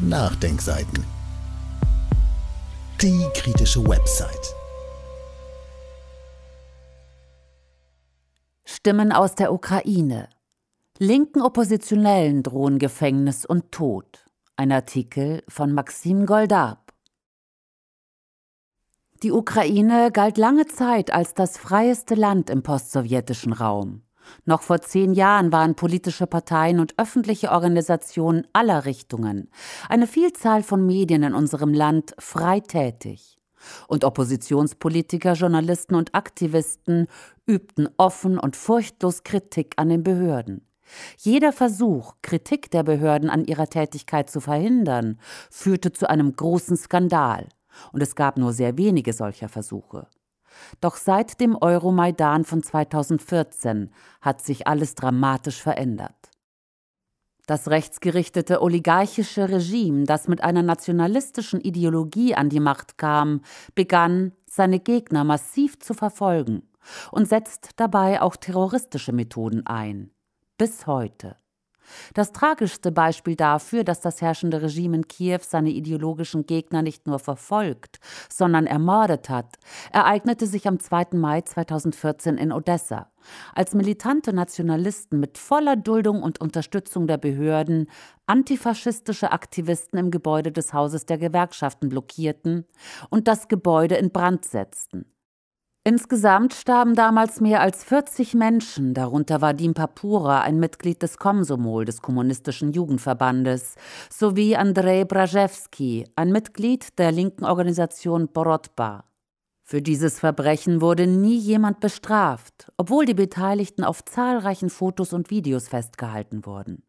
Nachdenkseiten. Die kritische Website. Stimmen aus der Ukraine. Linken Oppositionellen drohen Gefängnis und Tod. Ein Artikel von Maxim Goldab. Die Ukraine galt lange Zeit als das freieste Land im postsowjetischen Raum. Noch vor zehn Jahren waren politische Parteien und öffentliche Organisationen aller Richtungen, eine Vielzahl von Medien in unserem Land frei tätig. Und Oppositionspolitiker, Journalisten und Aktivisten übten offen und furchtlos Kritik an den Behörden. Jeder Versuch, Kritik der Behörden an ihrer Tätigkeit zu verhindern, führte zu einem großen Skandal. Und es gab nur sehr wenige solcher Versuche. Doch seit dem Euromaidan von 2014 hat sich alles dramatisch verändert. Das rechtsgerichtete oligarchische Regime, das mit einer nationalistischen Ideologie an die Macht kam, begann, seine Gegner massiv zu verfolgen und setzt dabei auch terroristische Methoden ein. Bis heute. Das tragischste Beispiel dafür, dass das herrschende Regime in Kiew seine ideologischen Gegner nicht nur verfolgt, sondern ermordet hat, ereignete sich am 2. Mai 2014 in Odessa, als militante Nationalisten mit voller Duldung und Unterstützung der Behörden antifaschistische Aktivisten im Gebäude des Hauses der Gewerkschaften blockierten und das Gebäude in Brand setzten. Insgesamt starben damals mehr als 40 Menschen, darunter Vadim Papura, ein Mitglied des Komsomol, des kommunistischen Jugendverbandes, sowie Andrei Brajewski, ein Mitglied der linken Organisation Borotba. Für dieses Verbrechen wurde nie jemand bestraft, obwohl die Beteiligten auf zahlreichen Fotos und Videos festgehalten wurden.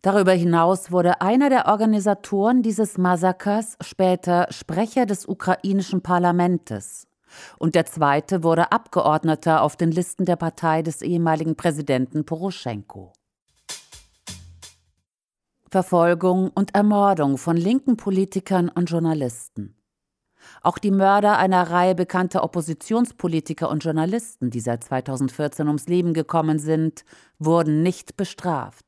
Darüber hinaus wurde einer der Organisatoren dieses Massakers später Sprecher des ukrainischen Parlamentes und der zweite wurde Abgeordneter auf den Listen der Partei des ehemaligen Präsidenten Poroschenko. Verfolgung und Ermordung von linken Politikern und Journalisten. Auch die Mörder einer Reihe bekannter Oppositionspolitiker und Journalisten, die seit 2014 ums Leben gekommen sind, wurden nicht bestraft.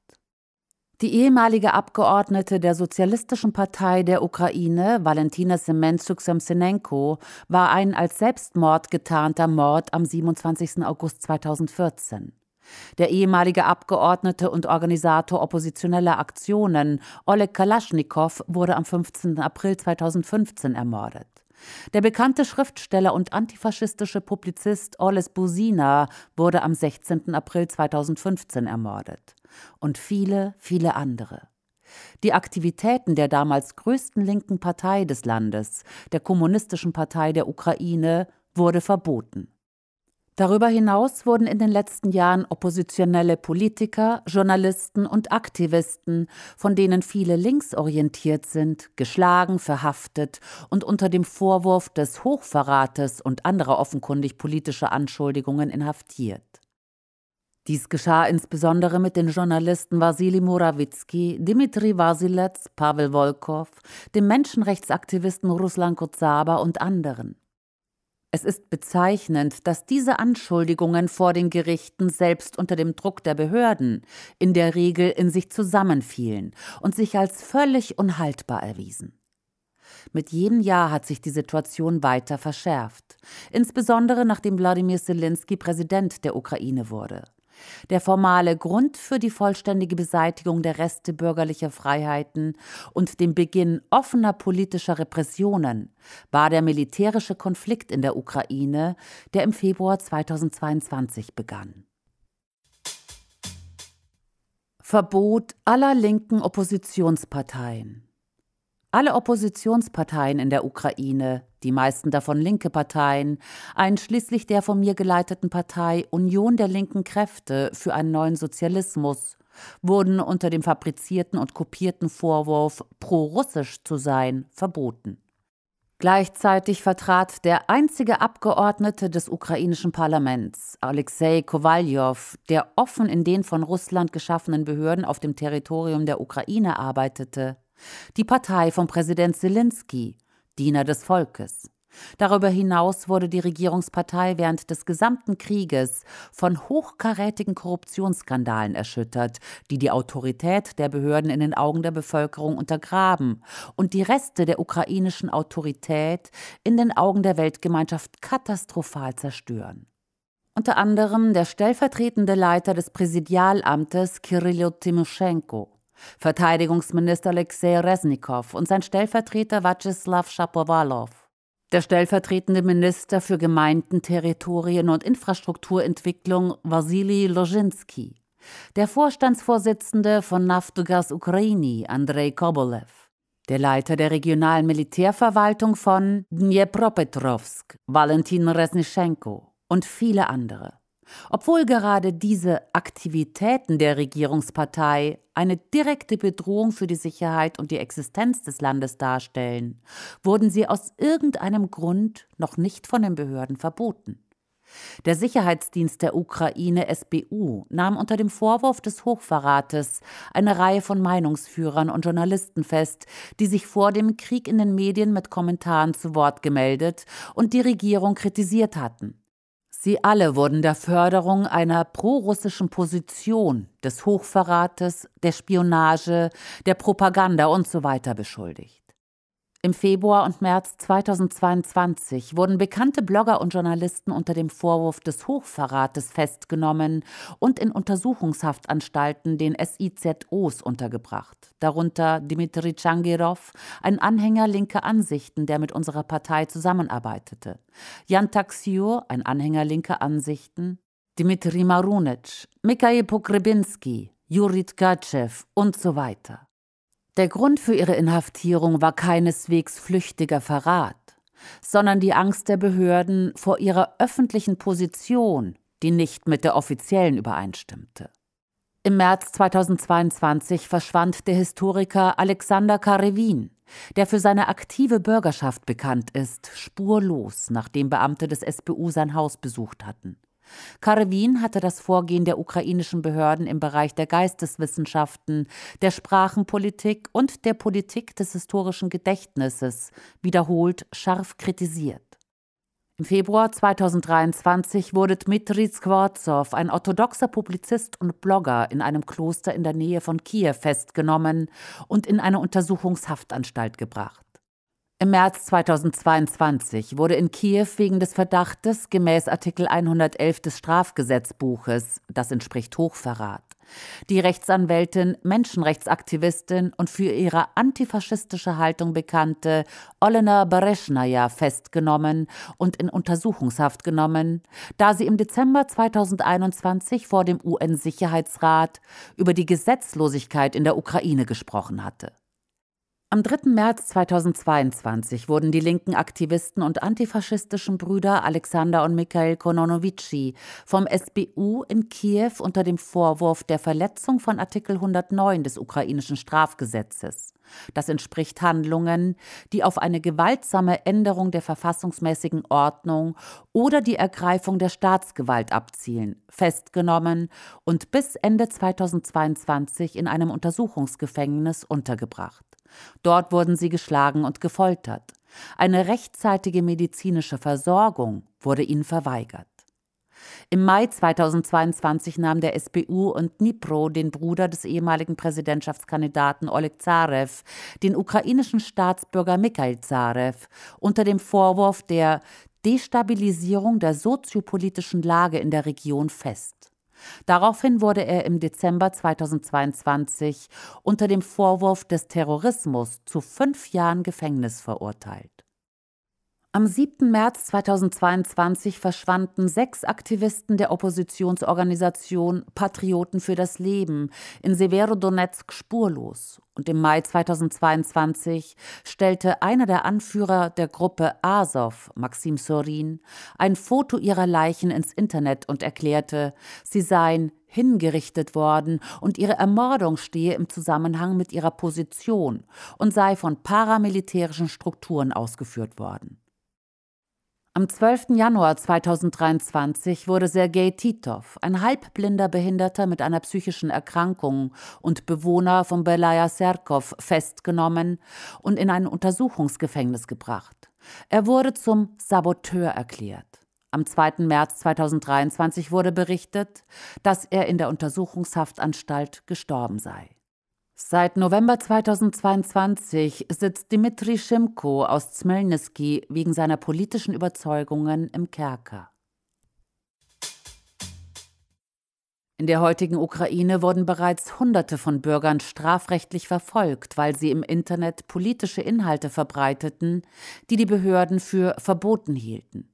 Die ehemalige Abgeordnete der Sozialistischen Partei der Ukraine, Valentina Semenchuk-Semsenenko, war ein als Selbstmord getarnter Mord am 27. August 2014. Der ehemalige Abgeordnete und Organisator oppositioneller Aktionen, Oleg Kalaschnikow, wurde am 15. April 2015 ermordet. Der bekannte Schriftsteller und antifaschistische Publizist Oles Busina wurde am 16. April 2015 ermordet und viele, viele andere. Die Aktivitäten der damals größten linken Partei des Landes, der Kommunistischen Partei der Ukraine, wurde verboten. Darüber hinaus wurden in den letzten Jahren oppositionelle Politiker, Journalisten und Aktivisten, von denen viele linksorientiert sind, geschlagen, verhaftet und unter dem Vorwurf des Hochverrates und anderer offenkundig politischer Anschuldigungen inhaftiert. Dies geschah insbesondere mit den Journalisten Wasili Morawitzki, Dimitri Vasilets, Pavel Volkov, dem Menschenrechtsaktivisten Ruslan Kozaba und anderen. Es ist bezeichnend, dass diese Anschuldigungen vor den Gerichten selbst unter dem Druck der Behörden in der Regel in sich zusammenfielen und sich als völlig unhaltbar erwiesen. Mit jedem Jahr hat sich die Situation weiter verschärft, insbesondere nachdem Wladimir Zelensky Präsident der Ukraine wurde. Der formale Grund für die vollständige Beseitigung der Reste bürgerlicher Freiheiten und dem Beginn offener politischer Repressionen war der militärische Konflikt in der Ukraine, der im Februar 2022 begann. Verbot aller linken Oppositionsparteien. Alle Oppositionsparteien in der Ukraine, die meisten davon linke Parteien, einschließlich der von mir geleiteten Partei Union der linken Kräfte für einen neuen Sozialismus, wurden unter dem fabrizierten und kopierten Vorwurf, pro-russisch zu sein, verboten. Gleichzeitig vertrat der einzige Abgeordnete des ukrainischen Parlaments, Alexei Kowaljow, der offen in den von Russland geschaffenen Behörden auf dem Territorium der Ukraine arbeitete, die Partei von Präsident Zelensky, Diener des Volkes, Darüber hinaus wurde die Regierungspartei während des gesamten Krieges von hochkarätigen Korruptionsskandalen erschüttert, die die Autorität der Behörden in den Augen der Bevölkerung untergraben und die Reste der ukrainischen Autorität in den Augen der Weltgemeinschaft katastrophal zerstören. Unter anderem der stellvertretende Leiter des Präsidialamtes Kirillo Timoschenko, Verteidigungsminister Alexei Resnikow und sein Stellvertreter Vyacheslav Shapovalov. Der stellvertretende Minister für Gemeinden, Territorien und Infrastrukturentwicklung Wasili Lozhinsky, der Vorstandsvorsitzende von Naftogaz Ukraini Andrei Kobolev, der Leiter der regionalen Militärverwaltung von Dnipropetrovsk Valentin Resnischenko und viele andere. Obwohl gerade diese Aktivitäten der Regierungspartei eine direkte Bedrohung für die Sicherheit und die Existenz des Landes darstellen, wurden sie aus irgendeinem Grund noch nicht von den Behörden verboten. Der Sicherheitsdienst der Ukraine SBU nahm unter dem Vorwurf des Hochverrates eine Reihe von Meinungsführern und Journalisten fest, die sich vor dem Krieg in den Medien mit Kommentaren zu Wort gemeldet und die Regierung kritisiert hatten. Sie alle wurden der Förderung einer prorussischen Position, des Hochverrates, der Spionage, der Propaganda usw. So beschuldigt. Im Februar und März 2022 wurden bekannte Blogger und Journalisten unter dem Vorwurf des Hochverrates festgenommen und in Untersuchungshaftanstalten den SIZOs untergebracht, darunter Dmitri Changirov, ein Anhänger linker Ansichten, der mit unserer Partei zusammenarbeitete, Jan Taxiur, ein Anhänger linker Ansichten, Dmitri Marunic, Mikhail Pokrebinski, Juri Tkachev und so weiter. Der Grund für ihre Inhaftierung war keineswegs flüchtiger Verrat, sondern die Angst der Behörden vor ihrer öffentlichen Position, die nicht mit der offiziellen übereinstimmte. Im März 2022 verschwand der Historiker Alexander Karevin, der für seine aktive Bürgerschaft bekannt ist, spurlos, nachdem Beamte des SBU sein Haus besucht hatten. Karwin hatte das Vorgehen der ukrainischen Behörden im Bereich der Geisteswissenschaften, der Sprachenpolitik und der Politik des historischen Gedächtnisses wiederholt scharf kritisiert. Im Februar 2023 wurde Dmitri Skvorzow, ein orthodoxer Publizist und Blogger, in einem Kloster in der Nähe von Kiew festgenommen und in eine Untersuchungshaftanstalt gebracht. Im März 2022 wurde in Kiew wegen des Verdachtes gemäß Artikel 111 des Strafgesetzbuches, das entspricht Hochverrat, die Rechtsanwältin, Menschenrechtsaktivistin und für ihre antifaschistische Haltung bekannte Olena Bereschnaja festgenommen und in Untersuchungshaft genommen, da sie im Dezember 2021 vor dem UN-Sicherheitsrat über die Gesetzlosigkeit in der Ukraine gesprochen hatte. Am 3. März 2022 wurden die linken Aktivisten und antifaschistischen Brüder Alexander und Mikhail Kononovici vom SBU in Kiew unter dem Vorwurf der Verletzung von Artikel 109 des ukrainischen Strafgesetzes. Das entspricht Handlungen, die auf eine gewaltsame Änderung der verfassungsmäßigen Ordnung oder die Ergreifung der Staatsgewalt abzielen, festgenommen und bis Ende 2022 in einem Untersuchungsgefängnis untergebracht. Dort wurden sie geschlagen und gefoltert. Eine rechtzeitige medizinische Versorgung wurde ihnen verweigert. Im Mai 2022 nahm der SBU und Dnipro den Bruder des ehemaligen Präsidentschaftskandidaten Oleg Zarev, den ukrainischen Staatsbürger Mikhail Zarev, unter dem Vorwurf der Destabilisierung der soziopolitischen Lage in der Region fest. Daraufhin wurde er im Dezember 2022 unter dem Vorwurf des Terrorismus zu fünf Jahren Gefängnis verurteilt. Am 7. März 2022 verschwanden sechs Aktivisten der Oppositionsorganisation Patrioten für das Leben in Severodonetsk spurlos. Und im Mai 2022 stellte einer der Anführer der Gruppe Azov, Maxim Sorin, ein Foto ihrer Leichen ins Internet und erklärte, sie seien hingerichtet worden und ihre Ermordung stehe im Zusammenhang mit ihrer Position und sei von paramilitärischen Strukturen ausgeführt worden. Am 12. Januar 2023 wurde Sergei Titov, ein halbblinder Behinderter mit einer psychischen Erkrankung und Bewohner von Belaya Serkov, festgenommen und in ein Untersuchungsgefängnis gebracht. Er wurde zum Saboteur erklärt. Am 2. März 2023 wurde berichtet, dass er in der Untersuchungshaftanstalt gestorben sei. Seit November 2022 sitzt Dmitri Schimko aus Zmelnyski wegen seiner politischen Überzeugungen im Kerker. In der heutigen Ukraine wurden bereits Hunderte von Bürgern strafrechtlich verfolgt, weil sie im Internet politische Inhalte verbreiteten, die die Behörden für verboten hielten.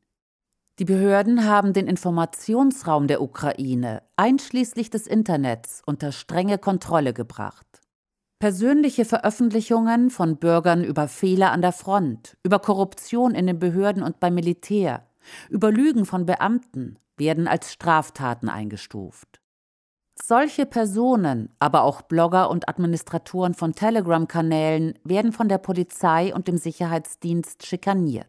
Die Behörden haben den Informationsraum der Ukraine, einschließlich des Internets, unter strenge Kontrolle gebracht. Persönliche Veröffentlichungen von Bürgern über Fehler an der Front, über Korruption in den Behörden und beim Militär, über Lügen von Beamten werden als Straftaten eingestuft. Solche Personen, aber auch Blogger und Administratoren von Telegram-Kanälen werden von der Polizei und dem Sicherheitsdienst schikaniert.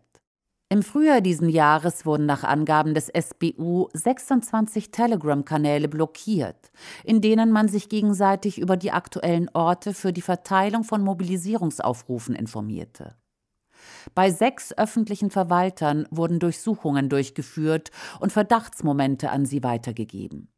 Im Frühjahr diesen Jahres wurden nach Angaben des SBU 26 Telegram-Kanäle blockiert, in denen man sich gegenseitig über die aktuellen Orte für die Verteilung von Mobilisierungsaufrufen informierte. Bei sechs öffentlichen Verwaltern wurden Durchsuchungen durchgeführt und Verdachtsmomente an sie weitergegeben.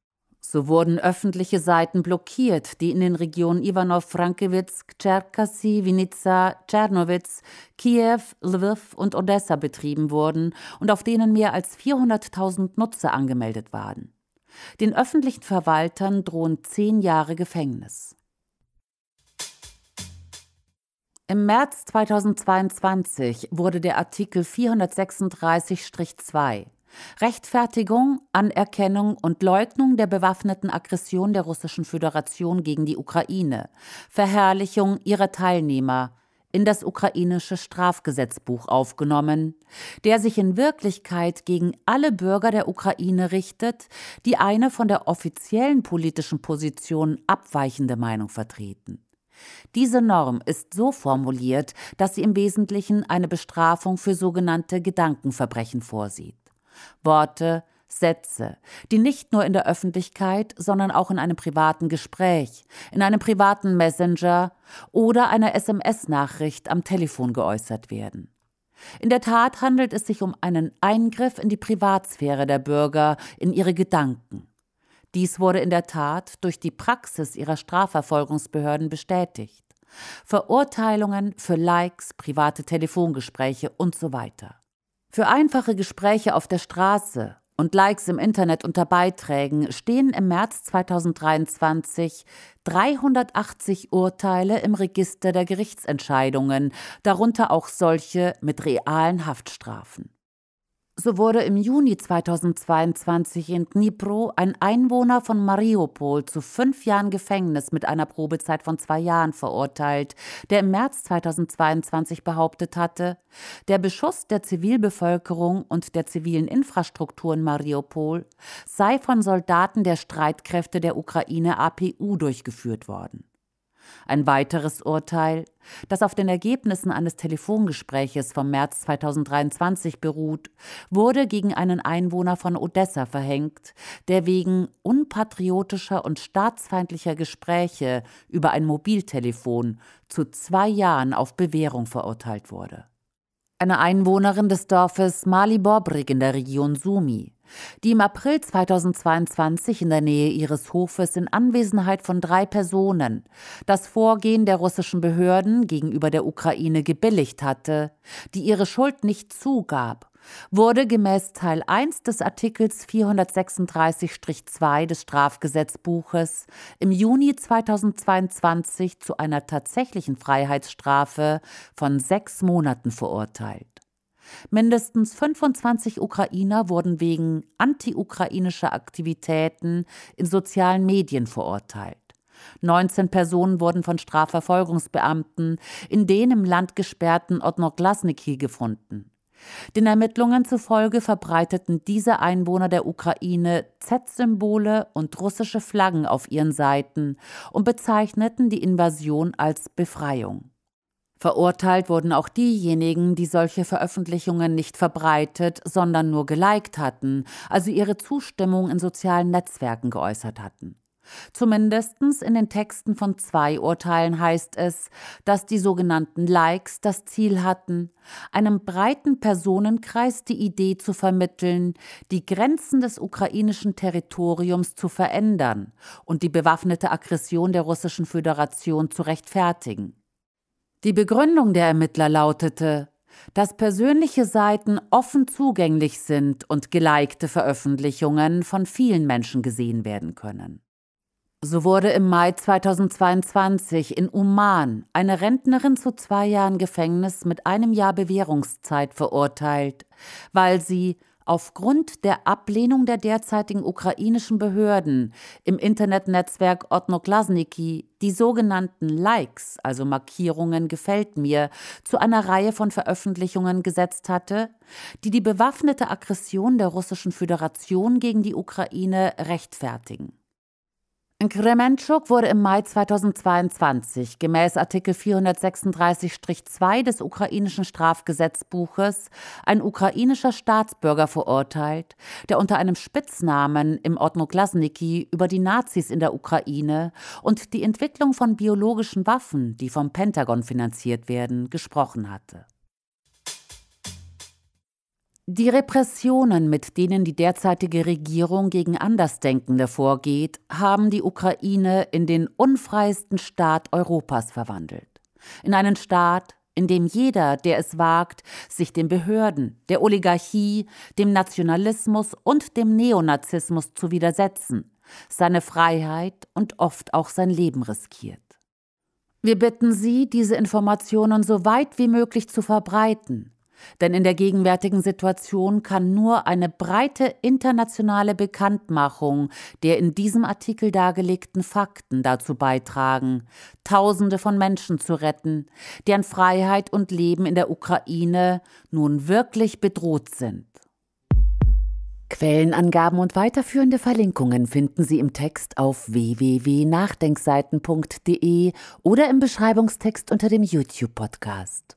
So wurden öffentliche Seiten blockiert, die in den Regionen Ivanov-Frankewitsk, Tscherkassy, Vinica, Tschernowitz, Kiew, Lviv und Odessa betrieben wurden und auf denen mehr als 400.000 Nutzer angemeldet waren. Den öffentlichen Verwaltern drohen zehn Jahre Gefängnis. Im März 2022 wurde der Artikel 436-2 Rechtfertigung, Anerkennung und Leugnung der bewaffneten Aggression der Russischen Föderation gegen die Ukraine, Verherrlichung ihrer Teilnehmer in das ukrainische Strafgesetzbuch aufgenommen, der sich in Wirklichkeit gegen alle Bürger der Ukraine richtet, die eine von der offiziellen politischen Position abweichende Meinung vertreten. Diese Norm ist so formuliert, dass sie im Wesentlichen eine Bestrafung für sogenannte Gedankenverbrechen vorsieht. Worte, Sätze, die nicht nur in der Öffentlichkeit, sondern auch in einem privaten Gespräch, in einem privaten Messenger oder einer SMS-Nachricht am Telefon geäußert werden. In der Tat handelt es sich um einen Eingriff in die Privatsphäre der Bürger, in ihre Gedanken. Dies wurde in der Tat durch die Praxis ihrer Strafverfolgungsbehörden bestätigt. Verurteilungen für Likes, private Telefongespräche und so weiter. Für einfache Gespräche auf der Straße und Likes im Internet unter Beiträgen stehen im März 2023 380 Urteile im Register der Gerichtsentscheidungen, darunter auch solche mit realen Haftstrafen. So wurde im Juni 2022 in Dnipro ein Einwohner von Mariupol zu fünf Jahren Gefängnis mit einer Probezeit von zwei Jahren verurteilt, der im März 2022 behauptet hatte, der Beschuss der Zivilbevölkerung und der zivilen Infrastruktur in Mariupol sei von Soldaten der Streitkräfte der Ukraine APU durchgeführt worden. Ein weiteres Urteil, das auf den Ergebnissen eines Telefongespräches vom März 2023 beruht, wurde gegen einen Einwohner von Odessa verhängt, der wegen unpatriotischer und staatsfeindlicher Gespräche über ein Mobiltelefon zu zwei Jahren auf Bewährung verurteilt wurde. Eine Einwohnerin des Dorfes Mali Bobrik in der Region Sumi die im April 2022 in der Nähe ihres Hofes in Anwesenheit von drei Personen das Vorgehen der russischen Behörden gegenüber der Ukraine gebilligt hatte, die ihre Schuld nicht zugab, wurde gemäß Teil 1 des Artikels 436-2 des Strafgesetzbuches im Juni 2022 zu einer tatsächlichen Freiheitsstrafe von sechs Monaten verurteilt. Mindestens 25 Ukrainer wurden wegen anti-ukrainischer Aktivitäten in sozialen Medien verurteilt. 19 Personen wurden von Strafverfolgungsbeamten in den im Land gesperrten Odnoglasniki gefunden. Den Ermittlungen zufolge verbreiteten diese Einwohner der Ukraine Z-Symbole und russische Flaggen auf ihren Seiten und bezeichneten die Invasion als Befreiung. Verurteilt wurden auch diejenigen, die solche Veröffentlichungen nicht verbreitet, sondern nur geliked hatten, also ihre Zustimmung in sozialen Netzwerken geäußert hatten. Zumindest in den Texten von zwei Urteilen heißt es, dass die sogenannten Likes das Ziel hatten, einem breiten Personenkreis die Idee zu vermitteln, die Grenzen des ukrainischen Territoriums zu verändern und die bewaffnete Aggression der Russischen Föderation zu rechtfertigen. Die Begründung der Ermittler lautete, dass persönliche Seiten offen zugänglich sind und gelikte Veröffentlichungen von vielen Menschen gesehen werden können. So wurde im Mai 2022 in Uman eine Rentnerin zu zwei Jahren Gefängnis mit einem Jahr Bewährungszeit verurteilt, weil sie aufgrund der Ablehnung der derzeitigen ukrainischen Behörden im Internetnetzwerk Odnoklasniki die sogenannten Likes, also Markierungen gefällt mir, zu einer Reihe von Veröffentlichungen gesetzt hatte, die die bewaffnete Aggression der Russischen Föderation gegen die Ukraine rechtfertigen. Krementschuk wurde im Mai 2022 gemäß Artikel 436-2 des ukrainischen Strafgesetzbuches ein ukrainischer Staatsbürger verurteilt, der unter einem Spitznamen im Odnoklasniki über die Nazis in der Ukraine und die Entwicklung von biologischen Waffen, die vom Pentagon finanziert werden, gesprochen hatte. Die Repressionen, mit denen die derzeitige Regierung gegen Andersdenkende vorgeht, haben die Ukraine in den unfreiesten Staat Europas verwandelt. In einen Staat, in dem jeder, der es wagt, sich den Behörden, der Oligarchie, dem Nationalismus und dem Neonazismus zu widersetzen, seine Freiheit und oft auch sein Leben riskiert. Wir bitten Sie, diese Informationen so weit wie möglich zu verbreiten, denn in der gegenwärtigen Situation kann nur eine breite internationale Bekanntmachung der in diesem Artikel dargelegten Fakten dazu beitragen, Tausende von Menschen zu retten, deren Freiheit und Leben in der Ukraine nun wirklich bedroht sind. Quellenangaben und weiterführende Verlinkungen finden Sie im Text auf www.nachdenkseiten.de oder im Beschreibungstext unter dem YouTube-Podcast.